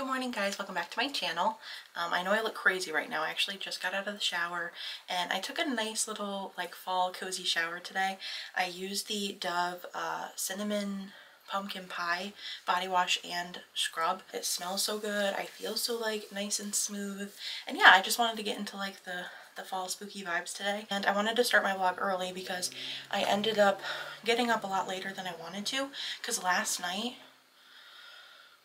Good morning guys, welcome back to my channel. Um, I know I look crazy right now. I actually just got out of the shower and I took a nice little like fall cozy shower today. I used the Dove uh, Cinnamon Pumpkin Pie body wash and scrub. It smells so good. I feel so like nice and smooth. And yeah, I just wanted to get into like the the fall spooky vibes today and I wanted to start my vlog early because I ended up getting up a lot later than I wanted to because last night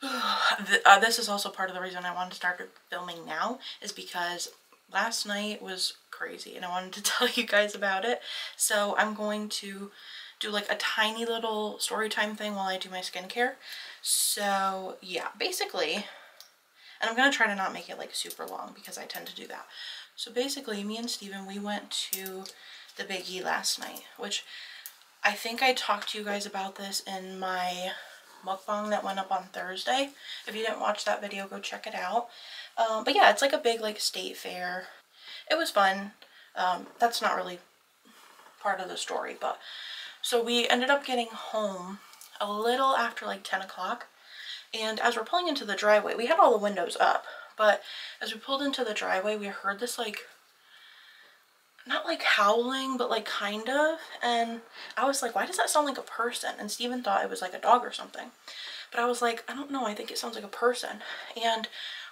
uh, this is also part of the reason I wanted to start filming now is because last night was crazy and I wanted to tell you guys about it. So I'm going to do like a tiny little story time thing while I do my skincare. So yeah, basically, and I'm going to try to not make it like super long because I tend to do that. So basically, me and Steven, we went to the Big E last night, which I think I talked to you guys about this in my mukbang that went up on Thursday. If you didn't watch that video, go check it out. Um, but yeah, it's like a big like state fair. It was fun. Um, that's not really part of the story, but so we ended up getting home a little after like 10 o'clock. And as we're pulling into the driveway, we had all the windows up, but as we pulled into the driveway, we heard this like not like howling, but like kind of. And I was like, why does that sound like a person? And Steven thought it was like a dog or something. But I was like, I don't know, I think it sounds like a person. And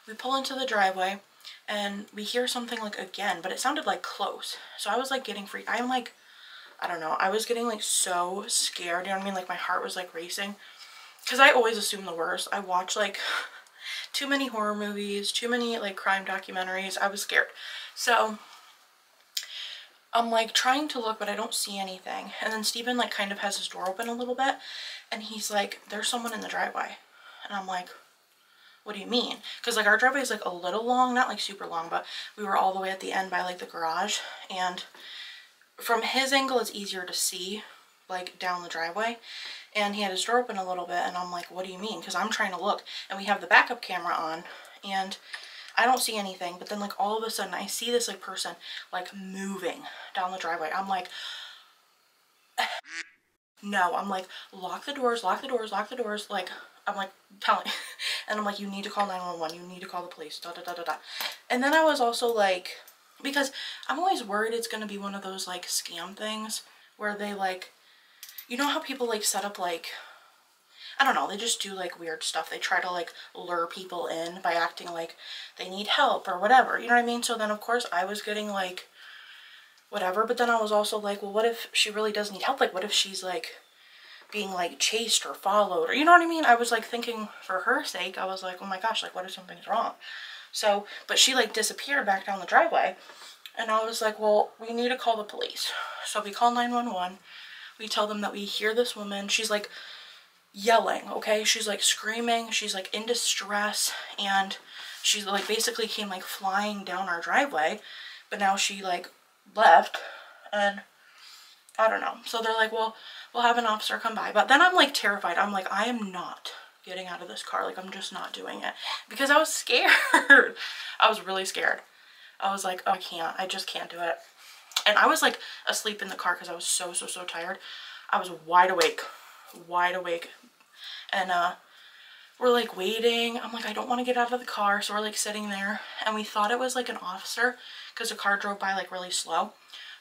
we pull into the driveway and we hear something like again, but it sounded like close. So I was like getting freaked. I'm like, I don't know, I was getting like so scared, you know what I mean? Like my heart was like racing. Because I always assume the worst. I watch like too many horror movies, too many like crime documentaries. I was scared. So I'm like trying to look, but I don't see anything. And then Steven like kind of has his door open a little bit and he's like, there's someone in the driveway. And I'm like, what do you mean? Because like our driveway is like a little long, not like super long, but we were all the way at the end by like the garage. And from his angle, it's easier to see like down the driveway. And he had his door open a little bit and I'm like, what do you mean? Because I'm trying to look and we have the backup camera on and I don't see anything, but then like all of a sudden I see this like person like moving down the driveway. I'm like, no, I'm like, lock the doors, lock the doors, lock the doors. Like, I'm like telling, and I'm like, you need to call 911, you need to call the police, da da da da da. And then I was also like, because I'm always worried it's gonna be one of those like scam things where they like, you know how people like set up like I don't know, they just do like weird stuff. They try to like lure people in by acting like they need help or whatever. You know what I mean? So then of course I was getting like whatever, but then I was also like, well, what if she really does need help? Like what if she's like being like chased or followed or you know what I mean? I was like thinking for her sake, I was like, oh my gosh, like what if something's wrong? So, but she like disappeared back down the driveway. And I was like, well, we need to call the police. So we call 911. We tell them that we hear this woman. She's like yelling, okay? She's like screaming, she's like in distress, and she's like basically came like flying down our driveway, but now she like left, and I don't know. So they're like, well, we'll have an officer come by. But then I'm like terrified. I'm like, I am not getting out of this car. Like, I'm just not doing it. Because I was scared. I was really scared. I was like, oh, I can't. I just can't do it. And I was like asleep in the car because I was so, so, so tired. I was wide awake. Wide awake. And uh we're like waiting. I'm like i don't want to get out of the car so we're like sitting there. And we thought it was like an officer because the car drove by like really slow.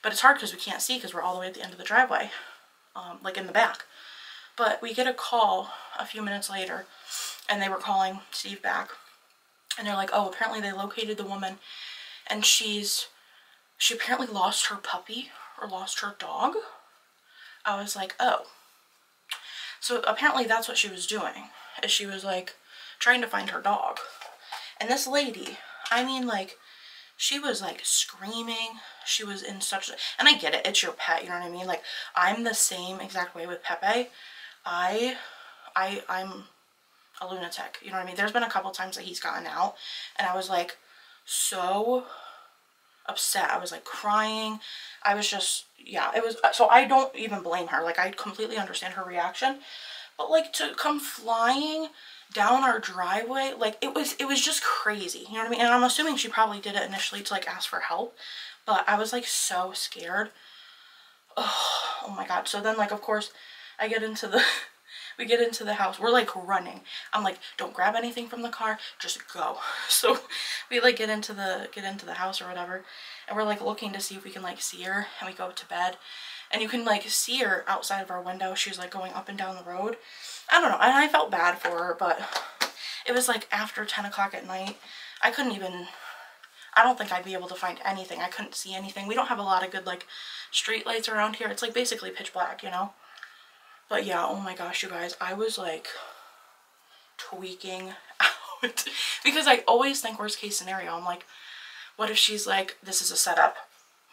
But it's hard because we can't see because we're all the way at the end of the driveway um, like in the back. But we get a call a few minutes later and they were calling steve back. And they're like oh apparently they located the woman and she's she apparently lost her puppy or lost her dog. I was like oh so apparently that's what she was doing, is she was like trying to find her dog. And this lady, I mean like, she was like screaming. She was in such, and I get it, it's your pet, you know what I mean? Like, I'm the same exact way with Pepe. I, I, I'm a lunatic, you know what I mean? There's been a couple times that he's gotten out, and I was like, so upset. I was like crying. I was just, yeah, it was, so I don't even blame her. Like I completely understand her reaction, but like to come flying down our driveway, like it was, it was just crazy. You know what I mean? And I'm assuming she probably did it initially to like ask for help, but I was like so scared. Oh, oh my God. So then like, of course I get into the, we get into the house. We're like running. I'm like, don't grab anything from the car, just go. So we like get into the get into the house or whatever, and we're like looking to see if we can like see her, and we go to bed, and you can like see her outside of our window. She's like going up and down the road. I don't know, and I felt bad for her, but it was like after 10 o'clock at night. I couldn't even I don't think I'd be able to find anything. I couldn't see anything. We don't have a lot of good like street lights around here. It's like basically pitch black, you know? But yeah, oh my gosh, you guys, I was like tweaking out because I always think worst case scenario. I'm like, what if she's like, this is a setup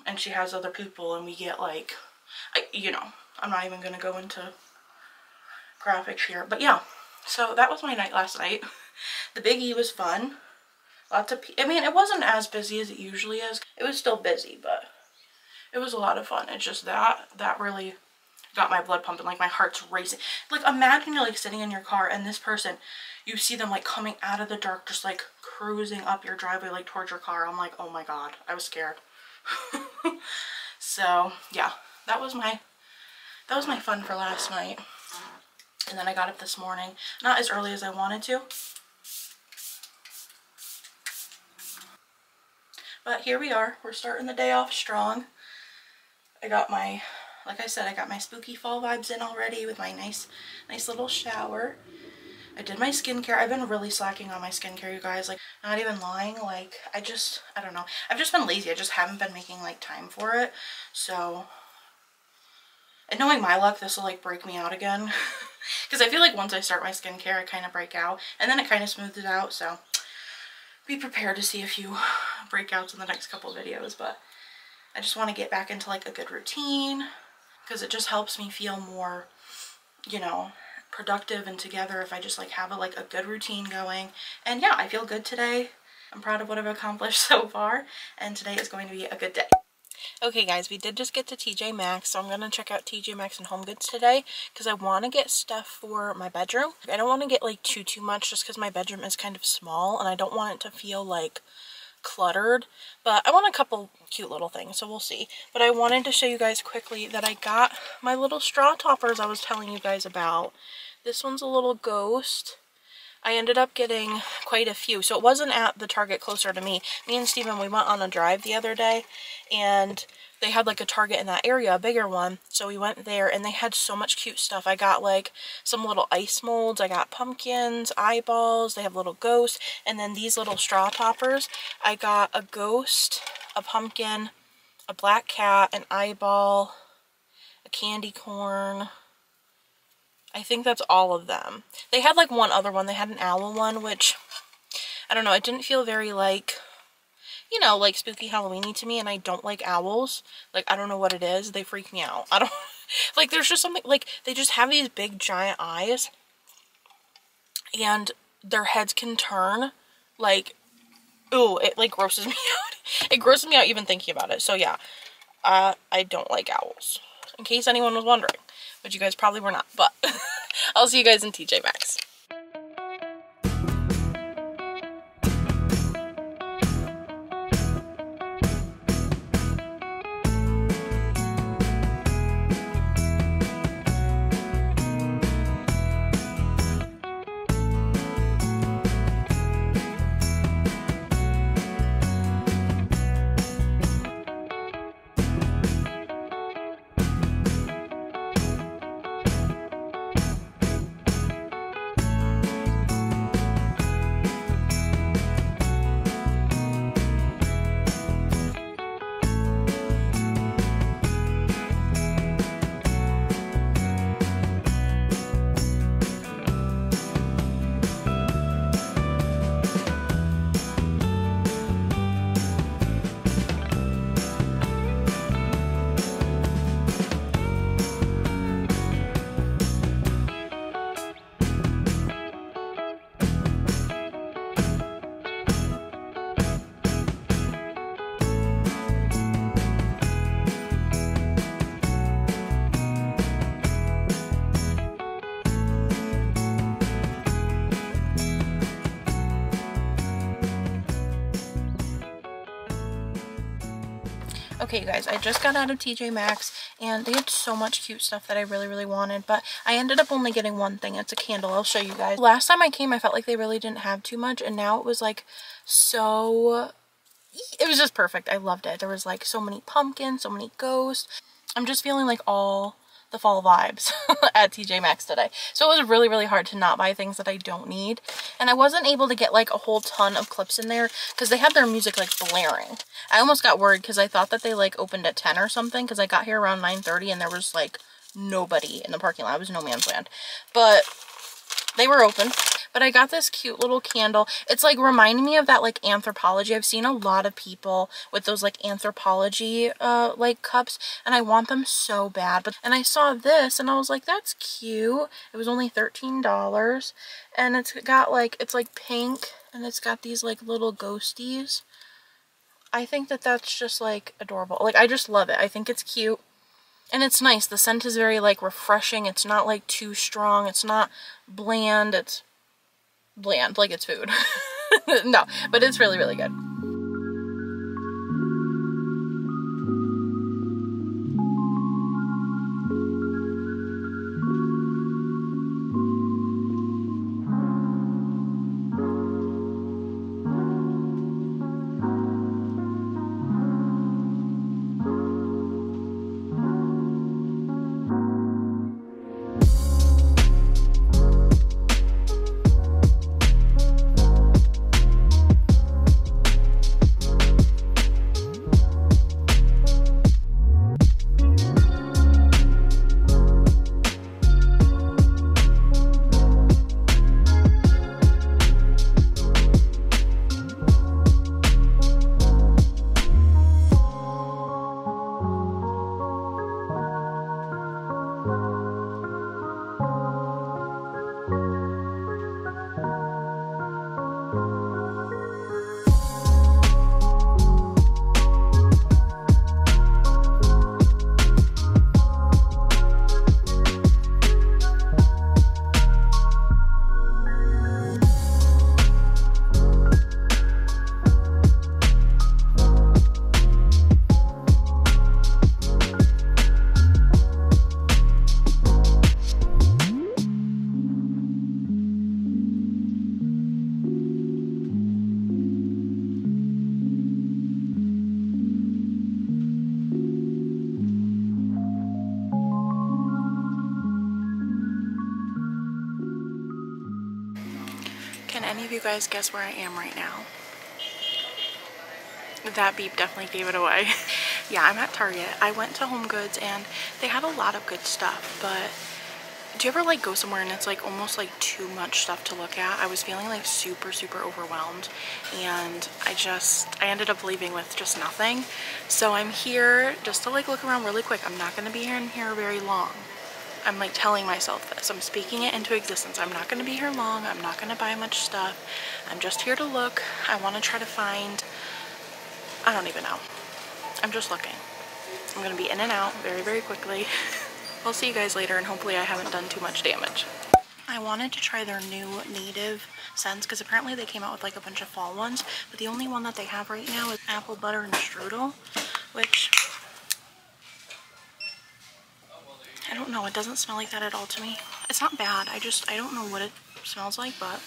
and she has other people and we get like, I, you know, I'm not even going to go into graphics here. But yeah, so that was my night last night. The Big E was fun. Lots of, I mean, it wasn't as busy as it usually is. It was still busy, but it was a lot of fun. It's just that, that really got my blood pumping. Like my heart's racing. Like imagine you're like sitting in your car and this person, you see them like coming out of the dark, just like cruising up your driveway, like towards your car. I'm like, oh my God, I was scared. so yeah, that was my, that was my fun for last night. And then I got up this morning, not as early as I wanted to, But here we are. We're starting the day off strong. I got my, like I said, I got my spooky fall vibes in already with my nice, nice little shower. I did my skincare. I've been really slacking on my skincare, you guys. Like, not even lying. Like, I just, I don't know. I've just been lazy. I just haven't been making, like, time for it. So, and knowing my luck, this will, like, break me out again. Because I feel like once I start my skincare, I kind of break out. And then it kind of smooths it out, so be prepared to see a few breakouts in the next couple videos, but I just want to get back into like a good routine because it just helps me feel more, you know, productive and together if I just like have a like a good routine going. And yeah, I feel good today. I'm proud of what I've accomplished so far and today is going to be a good day. Okay guys, we did just get to TJ Maxx, so I'm going to check out TJ Maxx and Home Goods today because I want to get stuff for my bedroom. I don't want to get like too, too much just because my bedroom is kind of small and I don't want it to feel like cluttered, but I want a couple cute little things, so we'll see. But I wanted to show you guys quickly that I got my little straw toppers I was telling you guys about. This one's a little ghost. I ended up getting quite a few. So it wasn't at the Target closer to me. Me and Steven, we went on a drive the other day and they had like a Target in that area, a bigger one. So we went there and they had so much cute stuff. I got like some little ice molds. I got pumpkins, eyeballs. They have little ghosts. And then these little straw toppers. I got a ghost, a pumpkin, a black cat, an eyeball, a candy corn, I think that's all of them. They had like one other one. They had an owl one, which, I don't know, it didn't feel very like, you know, like spooky Halloweeny to me, and I don't like owls. Like, I don't know what it is. They freak me out. I don't, like, there's just something, like, they just have these big giant eyes, and their heads can turn, like, ooh, it, like, grosses me out. It grosses me out even thinking about it. So, yeah, uh, I don't like owls, in case anyone was wondering but you guys probably were not. But I'll see you guys in TJ Maxx. Okay, you guys, I just got out of TJ Maxx and they had so much cute stuff that I really, really wanted, but I ended up only getting one thing. It's a candle. I'll show you guys. Last time I came, I felt like they really didn't have too much, and now it was like so... It was just perfect. I loved it. There was like so many pumpkins, so many ghosts. I'm just feeling like all the fall vibes at TJ Maxx today. So it was really, really hard to not buy things that I don't need. And I wasn't able to get like a whole ton of clips in there because they had their music like blaring. I almost got worried because I thought that they like opened at 10 or something because I got here around 9.30 and there was like nobody in the parking lot. It was no man's land. But they were open. But I got this cute little candle. It's like reminding me of that like Anthropologie. I've seen a lot of people with those like Anthropologie uh, like cups and I want them so bad. But And I saw this and I was like, that's cute. It was only $13 and it's got like, it's like pink and it's got these like little ghosties. I think that that's just like adorable. Like I just love it. I think it's cute. And it's nice. The scent is very like refreshing. It's not like too strong. It's not bland. It's bland, like it's food. no, but it's really, really good. Guys guess where I am right now? That beep definitely gave it away. yeah, I'm at Target. I went to Home Goods and they had a lot of good stuff, but do you ever like go somewhere and it's like almost like too much stuff to look at? I was feeling like super, super overwhelmed and I just, I ended up leaving with just nothing. So I'm here just to like look around really quick. I'm not to be here in here very long. I'm like telling myself this. I'm speaking it into existence. I'm not going to be here long. I'm not going to buy much stuff. I'm just here to look. I want to try to find, I don't even know. I'm just looking. I'm going to be in and out very, very quickly. I'll see you guys later and hopefully I haven't done too much damage. I wanted to try their new native scents because apparently they came out with like a bunch of fall ones, but the only one that they have right now is apple butter and strudel, which I don't know. It doesn't smell like that at all to me. It's not bad. I just, I don't know what it smells like, but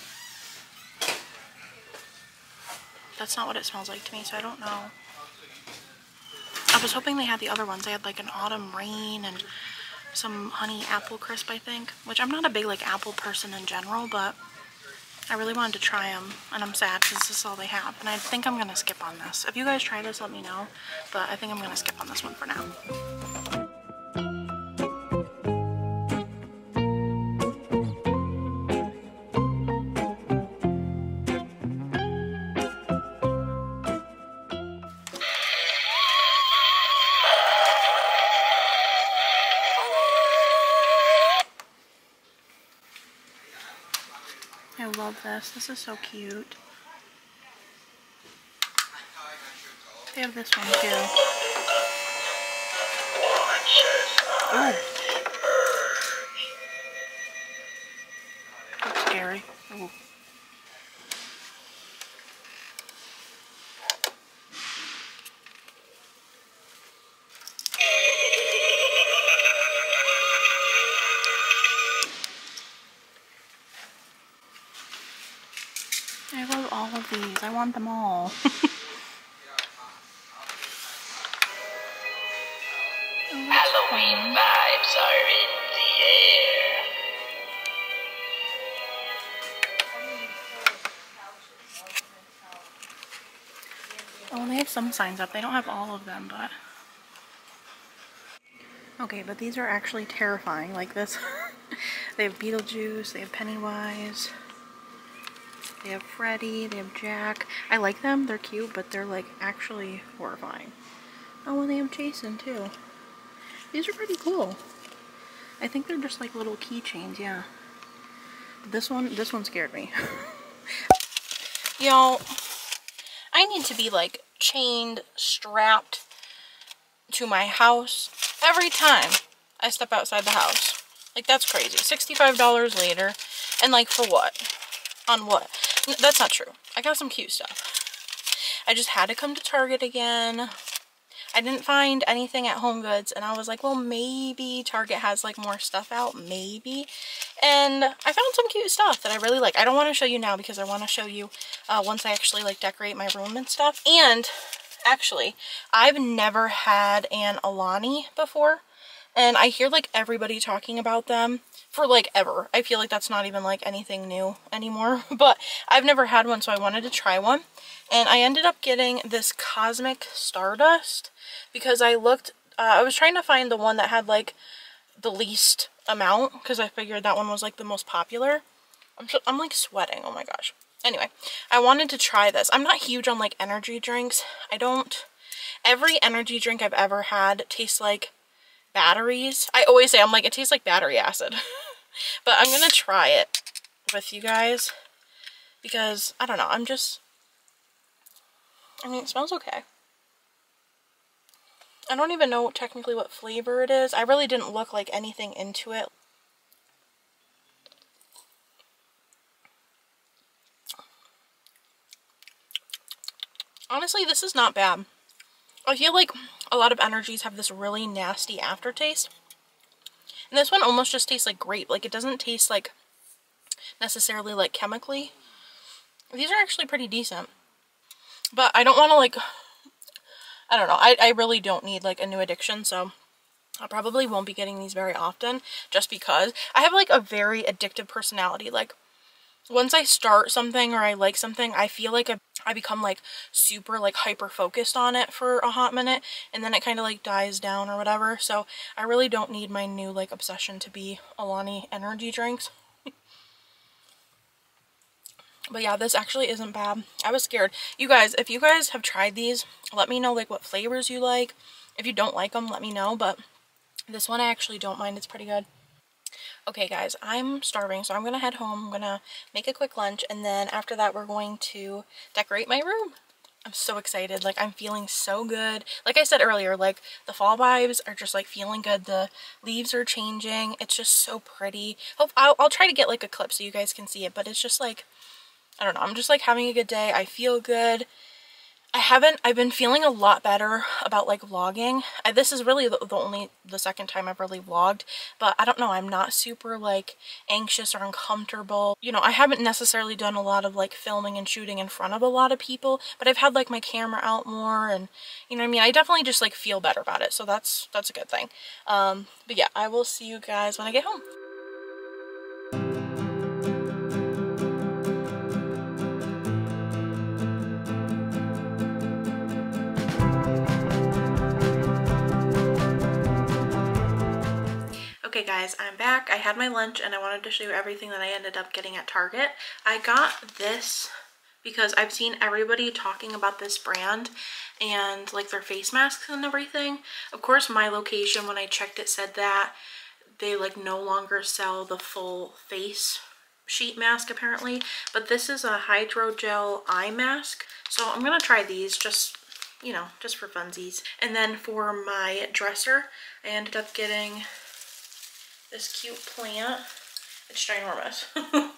that's not what it smells like to me, so I don't know. I was hoping they had the other ones. They had like an autumn rain and some honey apple crisp, I think, which I'm not a big like apple person in general, but I really wanted to try them, and I'm sad because this is all they have. And I think I'm going to skip on this. If you guys try this, let me know, but I think I'm going to skip on this one for now. Cute. They have this one too. Ooh. That's scary. Ooh. These. I want them all. Halloween vibes are in the air. Oh, they have some signs up. They don't have all of them, but... Okay, but these are actually terrifying. Like this. they have Beetlejuice, they have Pennywise, they have Freddy, they have Jack. I like them, they're cute, but they're like actually horrifying. Oh, and they have Jason too. These are pretty cool. I think they're just like little keychains, yeah. This one, this one scared me. Y'all, I need to be like chained, strapped to my house every time I step outside the house. Like that's crazy. $65 later. And like for what? On what? That's not true. I got some cute stuff. I just had to come to Target again. I didn't find anything at Home Goods and I was like, well, maybe Target has like more stuff out, maybe. And I found some cute stuff that I really like. I don't want to show you now because I want to show you uh, once I actually like decorate my room and stuff. And actually, I've never had an Alani before. And I hear like everybody talking about them for like ever. I feel like that's not even like anything new anymore. But I've never had one so I wanted to try one. And I ended up getting this Cosmic Stardust because I looked, uh, I was trying to find the one that had like the least amount because I figured that one was like the most popular. I'm, I'm like sweating, oh my gosh. Anyway, I wanted to try this. I'm not huge on like energy drinks. I don't, every energy drink I've ever had tastes like batteries. I always say, I'm like, it tastes like battery acid. but I'm going to try it with you guys because, I don't know, I'm just, I mean, it smells okay. I don't even know technically what flavor it is. I really didn't look like anything into it. Honestly, this is not bad. I feel like a lot of energies have this really nasty aftertaste. And this one almost just tastes like grape. Like it doesn't taste like necessarily like chemically. These are actually pretty decent. But I don't want to like, I don't know. I, I really don't need like a new addiction. So I probably won't be getting these very often just because I have like a very addictive personality. Like once I start something or I like something, I feel like I, I become like super like hyper focused on it for a hot minute and then it kind of like dies down or whatever. So I really don't need my new like obsession to be Alani energy drinks. But yeah, this actually isn't bad. I was scared. You guys, if you guys have tried these, let me know like what flavors you like. If you don't like them, let me know. But this one I actually don't mind. It's pretty good. Okay guys, I'm starving, so I'm to head home. I'm to make a quick lunch, and then after that we're going to decorate my room. I'm so excited. Like, I'm feeling so good. Like I said earlier, like, the fall vibes are just, like, feeling good. The leaves are changing. It's just so pretty. Hope I'll, I'll try to get, like, a clip so you guys can see it, but it's just, like, I don't know. I'm just, like, having a good day. I feel good. I haven't, I've been feeling a lot better about like vlogging. I, this is really the, the, only, the second time I've really vlogged, but I don't know, I'm not super like anxious or uncomfortable. You know, I haven't necessarily done a lot of like filming and shooting in front of a lot of people, but I've had like my camera out more and you know I mean? I definitely just like feel better about it. So that's, that's a good thing. Um, but yeah, I will see you guys when I get home. Okay guys, I'm back. I had my lunch and I wanted to show you everything that I ended up getting at Target. I got this because I've seen everybody talking about this brand and like their face masks and everything. Of course, my location when I checked it said that they like no longer sell the full face sheet mask apparently, but this is a hydrogel eye mask. So I'm to try these just you know, just for funsies. And then for my dresser, I ended up getting this cute plant. It's ginormous.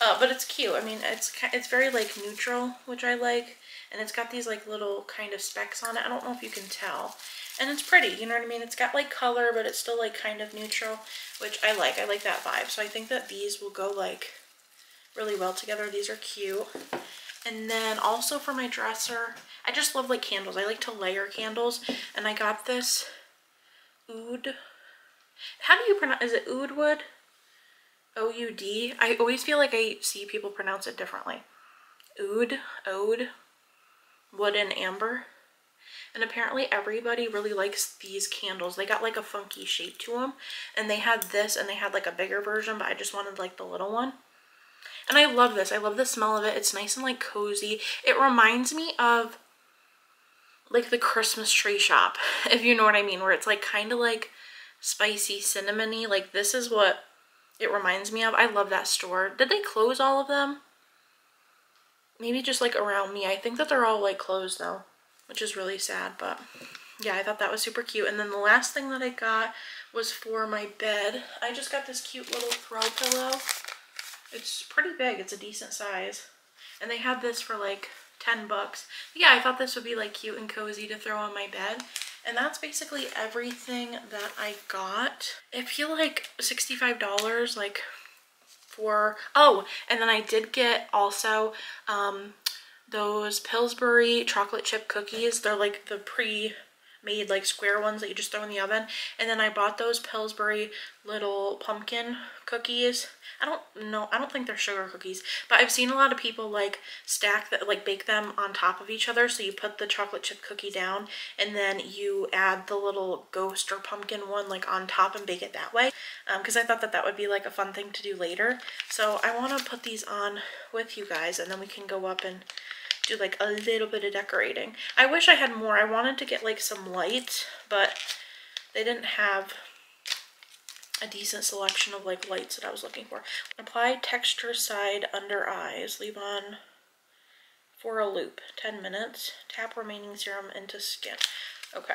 uh, but it's cute. I mean, it's it's very like neutral, which I like. And it's got these like little kind of specks on it. I don't know if you can tell. And it's pretty, you know what I mean? It's got like color, but it's still like kind of neutral, which I like. I like that vibe. So I think that these will go like really well together. These are cute. And then also for my dresser, I just love like candles. I like to layer candles. And I got this oud. How do you pronounce, is it oud wood? O-U-D. I always feel like I see people pronounce it differently. Oud, Oud, wood and amber. And apparently everybody really likes these candles. They got like a funky shape to them. And they had this and they had like a bigger version, but I just wanted like the little one. And I love this. I love the smell of it. It's nice and like cozy. It reminds me of like the Christmas tree shop, if you know what I mean, where it's like kind of like spicy cinnamony. Like this is what it reminds me of. I love that store. Did they close all of them? Maybe just like around me. I think that they're all like closed though, which is really sad, but yeah, I thought that was super cute. And then the last thing that I got was for my bed. I just got this cute little throw pillow. It's pretty big. It's a decent size. And they had this for like 10 bucks. yeah, I thought this would be like cute and cozy to throw on my bed. And that's basically everything that I got. I feel like $65 like for, oh, and then I did get also um, those Pillsbury chocolate chip cookies. They're like the pre made like square ones that you just throw in the oven. And then I bought those Pillsbury little pumpkin cookies. I don't know, I don't think they're sugar cookies, but I've seen a lot of people like stack that, like bake them on top of each other. So you put the chocolate chip cookie down and then you add the little ghost or pumpkin one like on top and bake it that way. Because um, I thought that that would be like a fun thing to do later. So I want to put these on with you guys and then we can go up and do like a little bit of decorating. I wish I had more. I wanted to get like some lights, but they didn't have a decent selection of like lights that I was looking for. Apply texture side under eyes. Leave on for a loop. 10 minutes. Tap remaining serum into skin. Okay.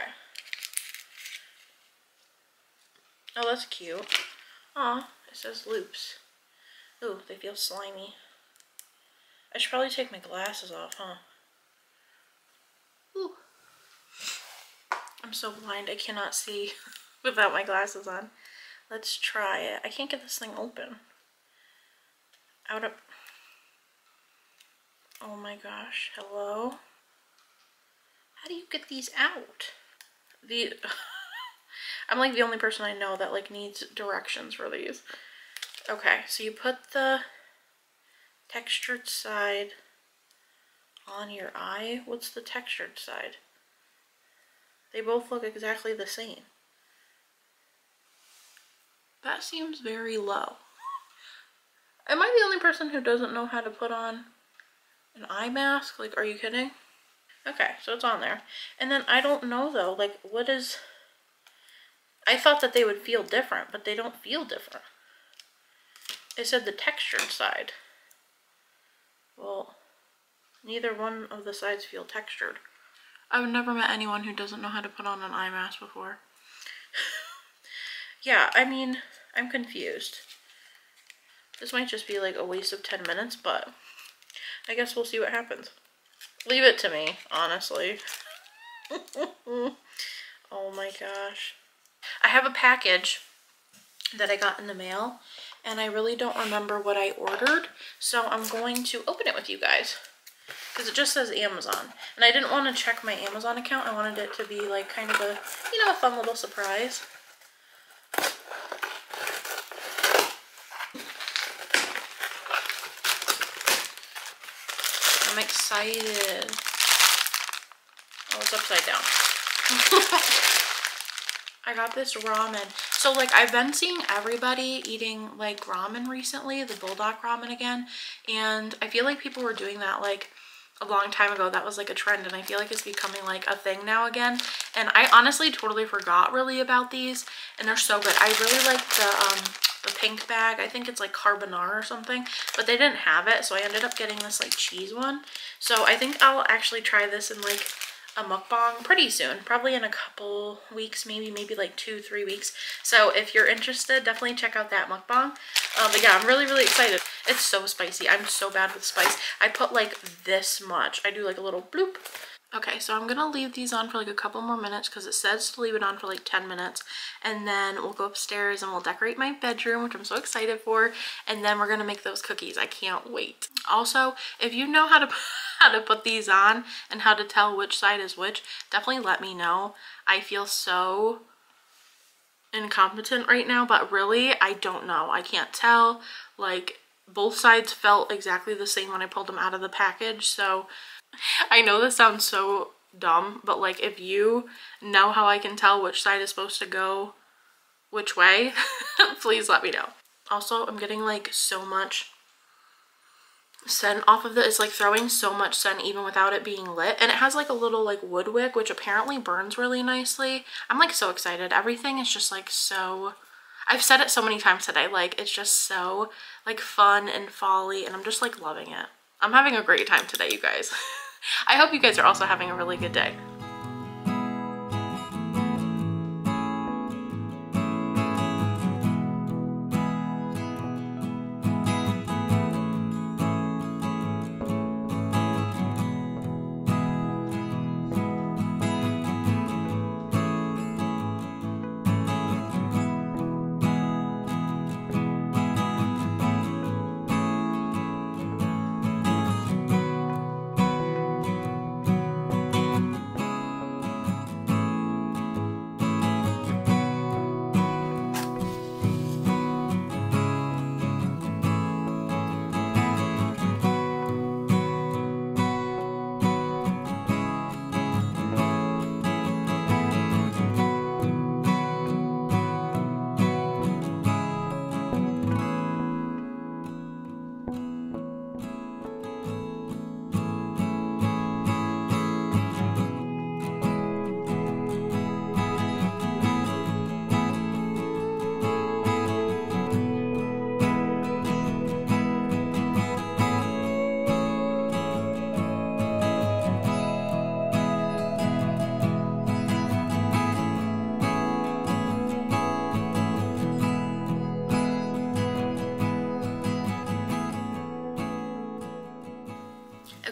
Oh, that's cute. Aw, it says loops. Ooh, they feel slimy. I should probably take my glasses off, huh? Ooh. I'm so blind I cannot see without my glasses on. Let's try it. I can't get this thing open. Out of... Oh my gosh. Hello? How do you get these out? The... I'm like the only person I know that like needs directions for these. Okay, so you put the textured side on your eye. What's the textured side? They both look exactly the same. That seems very low. Am I the only person who doesn't know how to put on an eye mask? Like, are you kidding? Okay, so it's on there. And then I don't know though, like what is... I thought that they would feel different, but they don't feel different. It said the textured side. Well, neither one of the sides feel textured. I've never met anyone who doesn't know how to put on an eye mask before. yeah, I mean, I'm confused. This might just be like a waste of 10 minutes, but I guess we'll see what happens. Leave it to me, honestly. oh my gosh. I have a package that I got in the mail and I really don't remember what I ordered. So I'm going to open it with you guys because it just says Amazon. And I didn't want to check my Amazon account. I wanted it to be like kind of a, you know, a fun little surprise. I'm excited. Oh, it's upside down. I got this ramen. So like I've been seeing everybody eating like ramen recently, the Buldak ramen again. And I feel like people were doing that like a long time ago. That was like a trend and I feel like it's becoming like a thing now again. And I honestly totally forgot really about these and they're so good. I really like the um the pink bag. I think it's like carbonara or something, but they didn't have it. So I ended up getting this like cheese one. So I think I'll actually try this in like a mukbang pretty soon, probably in a couple weeks, maybe, maybe like two, three weeks. So if you're interested, definitely check out that mukbang. Uh, but yeah, I'm really, really excited. It's so spicy. I'm so bad with spice. I put like this much. I do like a little bloop. Okay, so I'm gonna leave these on for like a couple more minutes because it says to leave it on for like 10 minutes and then we'll go upstairs and we'll decorate my bedroom, which I'm so excited for. And then we're gonna make those cookies. I can't wait. Also, if you know how to, how to put these on and how to tell which side is which, definitely let me know. I feel so incompetent right now, but really, I don't know. I can't tell. Like, both sides felt exactly the same when I pulled them out of the package, so I know this sounds so dumb, but like if you know how I can tell which side is supposed to go which way, please let me know. Also, I'm getting like so much scent off of it. It's like throwing so much scent even without it being lit. And it has like a little like wood wick, which apparently burns really nicely. I'm like so excited. Everything is just like so... I've said it so many times today. Like it's just so like fun and folly and I'm just like loving it. I'm having a great time today, you guys. I hope you guys are also having a really good day.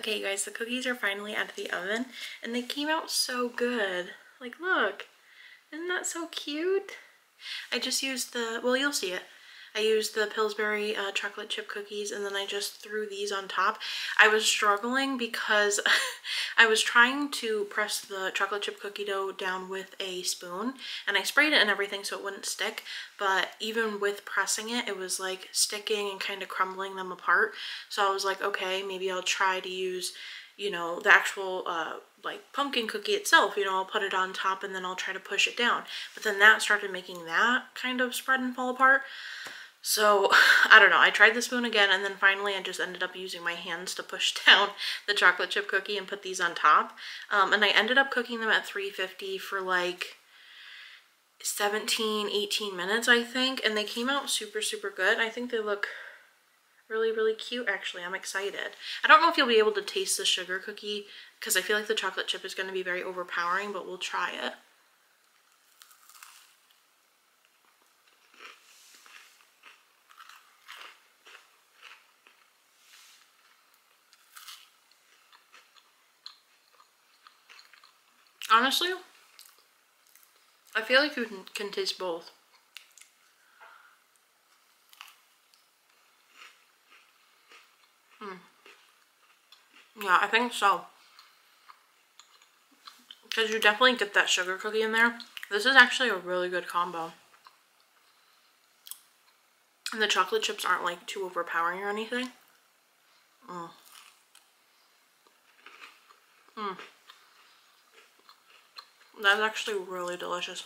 Okay, you guys, the cookies are finally out of the oven and they came out so good. Like, look, isn't that so cute? I just used the, well, you'll see it. I used the Pillsbury uh, chocolate chip cookies and then I just threw these on top. I was struggling because I was trying to press the chocolate chip cookie dough down with a spoon and I sprayed it and everything so it wouldn't stick but even with pressing it it was like sticking and kind of crumbling them apart so I was like okay maybe I'll try to use you know the actual uh, like pumpkin cookie itself you know I'll put it on top and then I'll try to push it down but then that started making that kind of spread and fall apart so I don't know, I tried the spoon again and then finally I just ended up using my hands to push down the chocolate chip cookie and put these on top. Um, and I ended up cooking them at 350 for like 17, 18 minutes I think. And they came out super, super good. I think they look really, really cute actually. I'm excited. I don't know if you'll be able to taste the sugar cookie because I feel like the chocolate chip is going to be very overpowering, but we'll try it. Honestly, I feel like you can, taste both. Yeah, I think so. Because you definitely get that sugar cookie in there. This is actually a really good combo. And the chocolate chips aren't like too overpowering or anything. Mm. Mm. That's actually really delicious.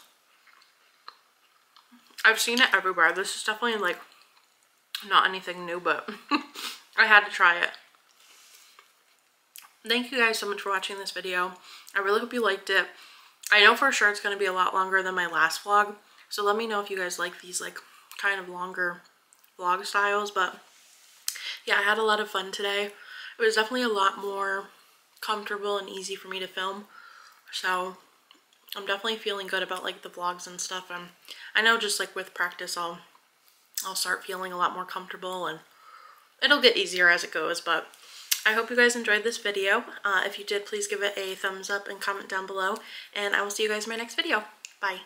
I've seen it everywhere. This is definitely like not anything new, but I had to try it. Thank you guys so much for watching this video. I really hope you liked it. I know for sure it's going to be a lot longer than my last vlog. So let me know if you guys like these like kind of longer vlog styles. But yeah, I had a lot of fun today. It was definitely a lot more comfortable and easy for me to film. So I'm definitely feeling good about like the vlogs and stuff. And I know just like with practice, I'll I'll start feeling a lot more comfortable and it'll get easier as it goes. But I hope you guys enjoyed this video. Uh, if you did, please give it a thumbs up and comment down below. And I will see you guys in my next video. Bye.